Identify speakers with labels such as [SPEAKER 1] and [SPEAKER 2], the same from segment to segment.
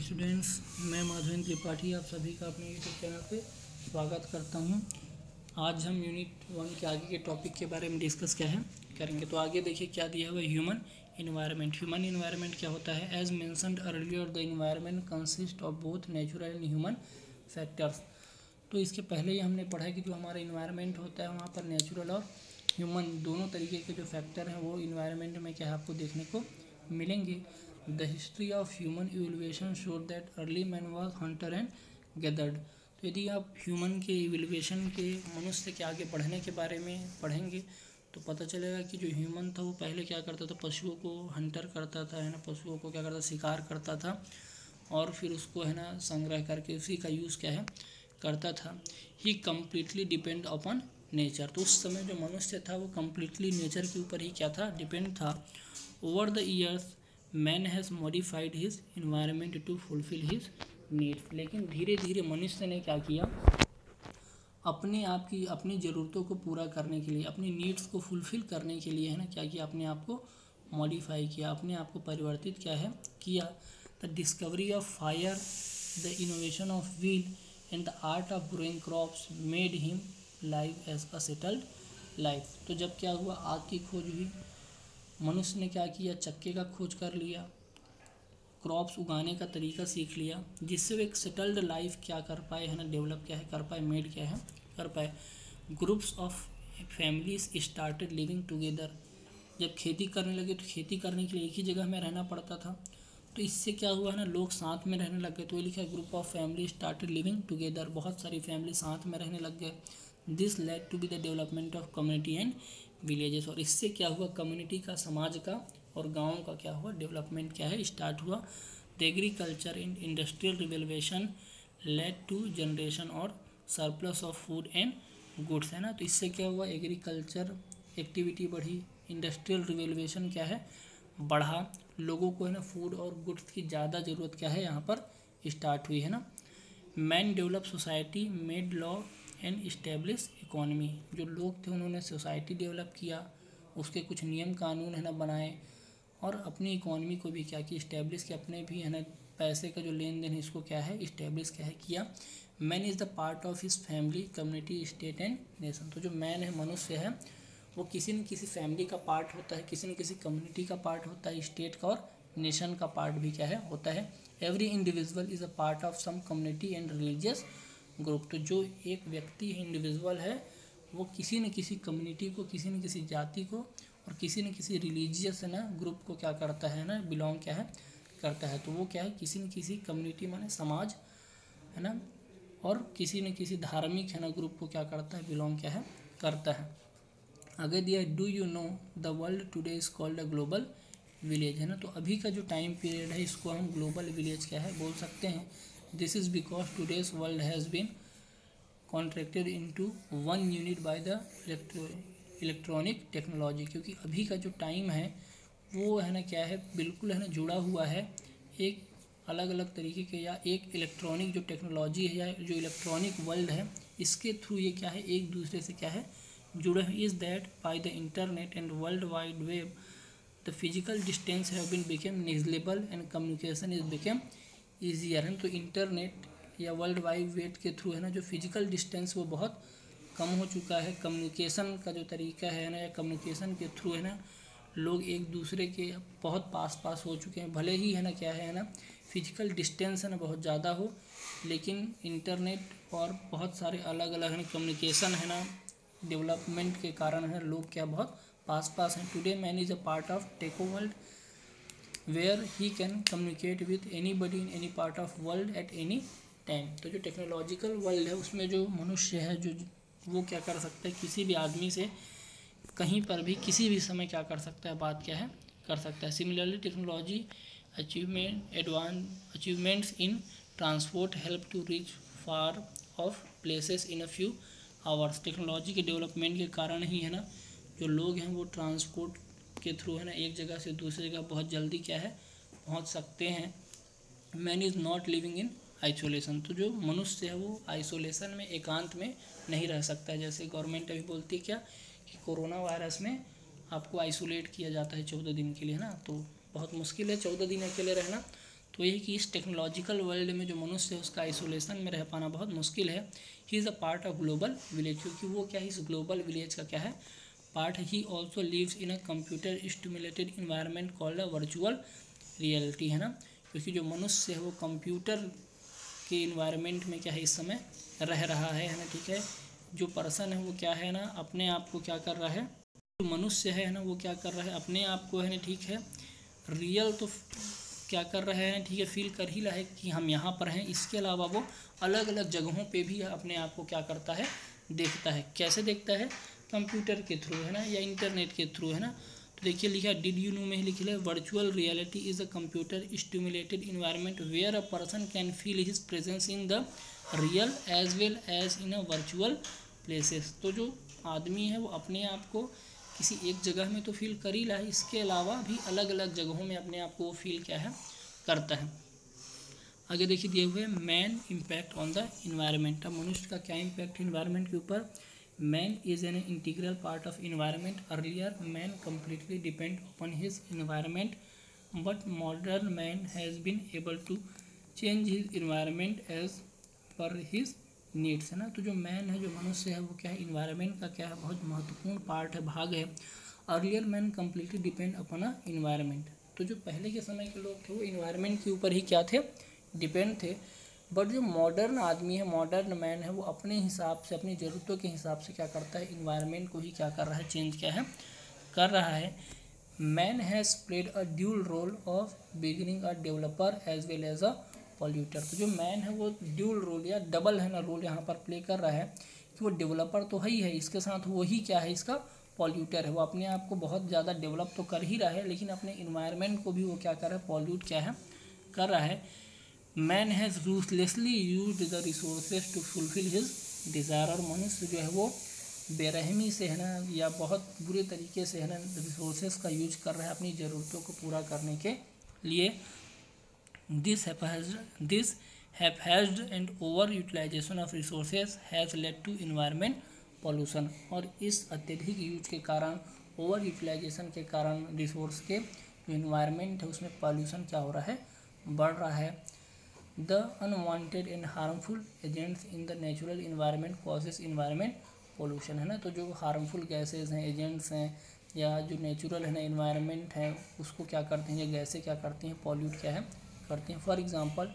[SPEAKER 1] Students मैं माधवेंद्र त्रिपाठी, आप सभी का अपने यूट्यूब चैनल पे स्वागत करता हूँ। आज हम यूनिट वन के आगे के टॉपिक के बारे में डिस्कस क्या है, करेंगे। तो आगे देखिए क्या दिया हुआ है ह्यूमन इन्वायरमेंट ह्यूमन इन्वायरमेंट क्या होता है? As mentioned earlier the environment consist of both natural and human factors तो इसके पहले ही हमने पढ़ा कि जो हमारा इन्वायरमेंट होता है, वहाँ पर नेचुरल और ह्यूमन दोनों तरीके के जो फैक्टर हैं, वो इन्वायरमेंट में क्या है, आपको देखने को मिलेंगे। The history of human evolution show that early man was hunter and gathered तो यदि आप ह्यूमन के इवोल्यूशन के, मनुष्य के आगे बढ़ने के बारे में पढ़ेंगे तो पता चलेगा कि जो ह्यूमन था, वो पहले क्या करता था? पशुओं को हंटर करता था, है ना? पशुओं को क्या करता था? शिकार करता था और फिर उसको, है ना, संग्रह करके उसी का यूज़ क्या है? करता था। He completely depend upon nature तो उस समय जो मनुष्य था, वो कम्प्लीटली नेचर के ऊपर ही क्या था? डिपेंड था. Over the years man has modified his environment to fulfil his needs लेकिन धीरे धीरे मनुष्य ने क्या किया? अपने आप की, अपनी ज़रूरतों को पूरा करने के लिए, अपनी नीड्स को फुलफ़िल करने के लिए, है ना, क्या किया? अपने आप को मॉडिफाई किया, अपने आप को परिवर्तित क्या है, किया। The discovery of fire the innovation of wheel and the art of growing crops made him live as a settled life तो जब क्या हुआ? आग की खोज हुई। मनुष्य ने क्या किया? चक्के का खोज कर लिया। क्रॉप्स उगाने का तरीका सीख लिया, जिससे वो एक सेटल्ड लाइफ क्या कर पाए, है ना डेवलप क्या है, कर पाए मेड क्या है, कर पाए। Groups of families started living together जब खेती करने लगे तो खेती करने के लिए एक ही जगह में रहना पड़ता था। तो इससे क्या हुआ, है ना, लोग साथ में रहने लग गए। तो ये लिखा group of family started living together बहुत सारी फैमिली साथ में रहने लग गए। This led to be the development of community and villages और इससे क्या हुआ? कम्युनिटी का, समाज का और गाँव का क्या हुआ? डेवलपमेंट क्या है? स्टार्ट हुआ। The agriculture in industrial revolution led to generation और surplus of food and goods है ना? तो इससे क्या हुआ? एग्रीकल्चर एक्टिविटी बढ़ी। इंडस्ट्रियल रिवेलवेशन क्या है? बढ़ा। लोगों को, है ना फ़ूड और गुड्स की ज़्यादा ज़रूरत क्या है? यहाँ पर स्टार्ट हुई, है ना? Man develop society made law and establish economy. जो लोग थे, उन्होंने सोसाइटी डेवलप किया, उसके कुछ नियम कानून है ना बनाए, और अपनी इकोनॉमी को भी क्या किया इस्टेब्लिश किया अपने भी है ना, पैसे का जो लेन देन है, इसको क्या है इस्टेब्लिश क्या है, किया। Man is the part of his family community, state and nation. तो जो मैन है, मनुष्य है, वो किसी न किसी फैमिली का पार्ट होता है, किसी न किसी कम्युनिटी का पार्ट होता है, स्टेट का और नेशन का पार्ट भी क्या है, होता है। Every individual is a part of some community and religious group. तो जो एक व्यक्ति है इंडिविजुअल है, वो किसी न किसी कम्युनिटी को, किसी न किसी जाति को और किसी न किसी रिलीजियस है ना ग्रुप को क्या करता है ना बिलोंग क्या है, करता है। तो वो क्या है, किसी न किसी कम्युनिटी माने समाज, है ना, और किसी न किसी धार्मिक है ना ग्रुप को क्या करता है बिलोंग क्या है, करता है। आगे दिया do you know the world today is called a global village है ना तो अभी का जो टाइम पीरियड है, इसको हम ग्लोबल विलेज क्या है, बोल सकते हैं। This is because today's world has been contracted into one unit by the electronic technology क्योंकि अभी का जो टाइम है, वो है ना क्या है, बिल्कुल है ना जुड़ा हुआ है, एक अलग अलग तरीके के या एक इलेक्ट्रॉनिक जो टेक्नोलॉजी है या जो इलेक्ट्रॉनिक वर्ल्ड है, इसके थ्रू ये क्या है, एक दूसरे से क्या है, जुड़े हैं is that by the internet and world wide web the physical distance have been became negligible and communication is became easier है तो इंटरनेट या वर्ल्ड वाइड वेब के थ्रू है ना, जो फ़िज़िकल डिस्टेंस वो बहुत कम हो चुका है। कम्युनिकेशन का जो तरीका है ना, या कम्युनिकेशन के थ्रू है ना, लोग एक दूसरे के बहुत पास पास हो चुके हैं। भले ही है ना, क्या है ना फ़िज़िकल डिस्टेंस है ना, बहुत ज़्यादा हो, लेकिन इंटरनेट और बहुत सारे अलग अलग है कम्युनिकेशन है ना डेवलपमेंट के कारण है, लोग क्या बहुत पास पास हैं। Today man is a part of टेको world where he can communicate with anybody in any part of world at any time तो जो टेक्नोलॉजिकल वर्ल्ड है, उसमें जो मनुष्य है, जो वो क्या कर सकता है? किसी भी आदमी से कहीं पर भी, किसी भी समय क्या कर सकता है? बात क्या है? कर सकता है। Similarly technology achievement advance achievements in transport help to reach far of places in a few hours technology के डेवलपमेंट के कारण ही है ना, जो लोग हैं वो ट्रांसपोर्ट के थ्रू है ना, एक जगह से दूसरी जगह बहुत जल्दी क्या है, पहुँच सकते हैं। Man is not living in isolation तो जो मनुष्य है वो आइसोलेशन में, एकांत में नहीं रह सकता जैसे गवर्नमेंट अभी बोलती है क्या कि कोरोना वायरस में आपको आइसोलेट किया जाता है चौदह दिन के लिए ना? तो बहुत मुश्किल है चौदह दिन अकेले रहना। तो यही कि इस टेक्नोलॉजिकल वर्ल्ड में जो मनुष्य है, उसका आइसोलेशन में रह पाना बहुत मुश्किल है। He is a part of global village क्योंकि वो क्या है, इस ग्लोबल विलेज का क्या है part he also lives in a computer stimulated environment called a virtual reality है ना? क्योंकि जो मनुष्य है, वो कंप्यूटर के इन्वायरमेंट में क्या है, इस समय रह रहा है ना? ठीक है? जो पर्सन है, वो क्या है ना, अपने आप को क्या कर रहा है? जो मनुष्य है ना, वो क्या कर रहा है? अपने आप को, है ना, ठीक है? रियल तो क्या कर रहे हैं, ठीक है? फील कर ही रहा है कि हम यहाँ पर हैं। इसके अलावा वो अलग अलग जगहों पे भी अपने आप को क्या करता है, देखता है। कैसे देखता है? कंप्यूटर के थ्रू, है ना, या इंटरनेट के थ्रू, है ना तो देखिए लिखा डिड यू नो में लिख लिया virtual reality is a computer stimulated environment where a person can feel his presence in the real as well as in a virtual places तो जो आदमी है, वो अपने आप को किसी एक जगह में तो फील कर ही रहा है, इसके अलावा भी अलग अलग जगहों में अपने आप को वो फील क्या है, करता है। आगे देखिए, दिए हुए man impact on the environment अब मनुष्य का क्या इम्पैक्ट है इन्वायरमेंट के ऊपर? Man is an integral part of environment earlier man completely depend upon his environment but modern man has been able to change his environment as per his needs है ना? तो जो मैन है, जो मनुष्य है, वो क्या है? इन्वायरमेंट का क्या है? बहुत महत्वपूर्ण पार्ट है, भाग है। Earlier man completely depend upon a environment तो जो पहले के समय के लोग थे, वो इन्वायरमेंट के ऊपर ही क्या थे? डिपेंड थे। बट जो मॉडर्न आदमी है मॉडर्न मैन है, वो अपने हिसाब से, अपनी ज़रूरतों के हिसाब से क्या करता है? इन्वायरमेंट को ही क्या कर रहा है? चेंज क्या है? कर रहा है। Man has played a dual role of beginning a developer as well as a polluter तो जो मैन है, वो ड्यूल रोल या डबल है ना रोल यहाँ पर प्ले कर रहा है कि वो डेवलपर तो है ही है, इसके साथ वही क्या है? इसका पॉल्यूटर है। वो अपने आप को बहुत ज़्यादा डेवलप तो कर ही रहा है, लेकिन अपने इन्वायरमेंट को भी वो क्या कर रहा है? पॉल्यूट क्या है? कर रहा है। Man has ruthlessly use the resources to fulfil his desire और मनुष्य जो है वो बेरहमी से है ना, या बहुत बुरे तरीके से है ना रिसोर्सेज का यूज़ कर रहा है अपनी ज़रूरतों को पूरा करने के लिए। This this haphazard and over utilization of resources has led to environment pollution. और इस अत्यधिक यूज़ के कारण ओवर यूटिलाइजेशन के कारण रिसोर्स के जो इन्वायरमेंट है, उसमें पॉल्यूशन क्या हो रहा है, बढ़ रहा है। The unwanted and harmful agents in the natural environment causes environment pollution है ना? तो जो हार्मफुल गैसेज हैं एजेंट्स हैं, या जो नेचुरल है ना इन्वायरमेंट है, उसको क्या करते हैं? या गैसें क्या करती हैं? पॉल्यूट क्या है? करते हैं। For example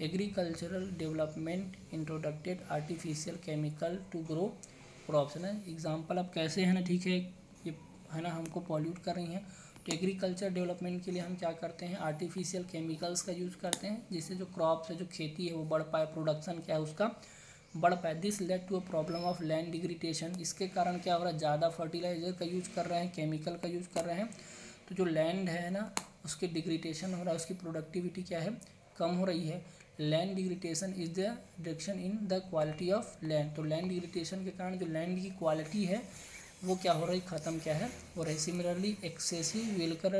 [SPEAKER 1] agricultural development introduced artificial chemical to grow crops है ना? एग्ज़ाम्पल अब कैसे, है ना, ठीक है, ये, है ना, हमको पॉल्यूट कर रही हैं। एग्रीकल्चर डेवलपमेंट के लिए हम क्या करते हैं? आर्टिफिशियल केमिकल्स का यूज़ करते हैं, जिससे जो क्रॉप्स है जो खेती है वो बढ़ पाए प्रोडक्शन क्या है उसका बढ़ पाए। This led to a problem of land degradation इसके कारण क्या हो रहा है? ज़्यादा फर्टिलाइज़र का यूज़ कर रहे हैं केमिकल का यूज़ कर रहे हैं। तो जो लैंड है ना, उसके डिग्रीटेशन हो रहा है, उसकी प्रोडक्टिविटी क्या है? कम हो रही है। Land degradation is the reduction in the quality of land तो लैंड डिग्रीटेशन के कारण जो लैंड की क्वालिटी है वो क्या हो रही, ख़त्म क्या है? हो रही। Similarly excessive vehicular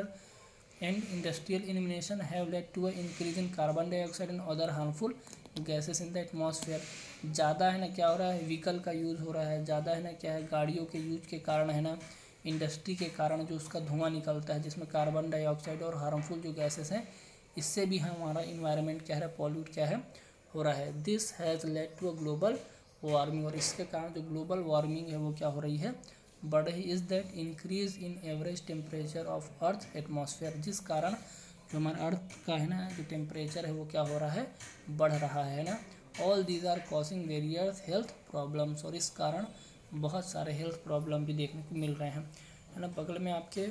[SPEAKER 1] and industrial elimination have led to a increase in carbon dioxide and other harmful gases in the atmosphere ज़्यादा है ना, क्या हो रहा है? व्हीकल का यूज़ हो रहा है। ज़्यादा है ना, क्या है? गाड़ियों के यूज़ के कारण है ना इंडस्ट्री के कारण जो उसका धुआँ निकलता है, जिसमें कार्बन डाइऑक्साइड और हार्मफुल जो गैसेस हैं, इससे भी हमारा इन्वायरमेंट क्या है? पॉल्यूट क्या है? हो रहा है। This has led to a global warming और इसके कारण जो ग्लोबल वार्मिंग है, वो क्या हो रही है? बढ़ रही is that increase in average temperature of earth atmosphere जिस कारण जो हमारा अर्थ का है ना, जो टेम्परेचर है, वो क्या हो रहा है? बढ़ रहा है ना? All these are causing various health problems और इस कारण बहुत सारे हेल्थ प्रॉब्लम भी देखने को मिल रहे हैं। है ना? बगल में आपके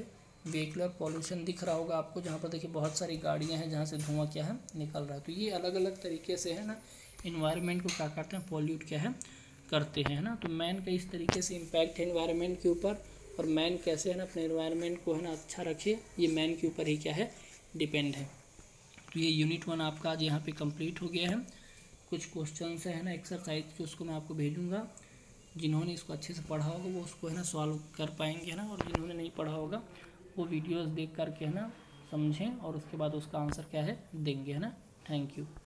[SPEAKER 1] व्हीकलर पॉल्यूशन दिख रहा होगा आपको, जहाँ पर देखिए बहुत सारी गाड़ियाँ हैं, जहाँ से धुआँ क्या है, निकल रहा है। तो ये अलग अलग तरीके से है ना इन्वायरमेंट को क्या करते हैं पॉल्यूट क्या है? करते हैं ना? तो मैन का इस तरीके से इम्पैक्ट है इन्वायरमेंट के ऊपर और मैन कैसे, है ना, अपने इन्वायरमेंट को, है ना अच्छा रखे, ये मैन के ऊपर ही क्या है? डिपेंड है। तो ये यूनिट वन आपका आज यहाँ पे कंप्लीट हो गया है। कुछ क्वेश्चन है ना एक्सरसाइज के, उसको मैं आपको भेजूँगा। जिन्होंने इसको अच्छे से पढ़ा होगा, वो उसको, है ना सॉल्व कर पाएँगे, है ना? और जिन्होंने नहीं पढ़ा होगा, वो वीडियोस देख करके, है ना, समझें और उसके बाद उसका आंसर क्या है? देंगे, है ना? Thank you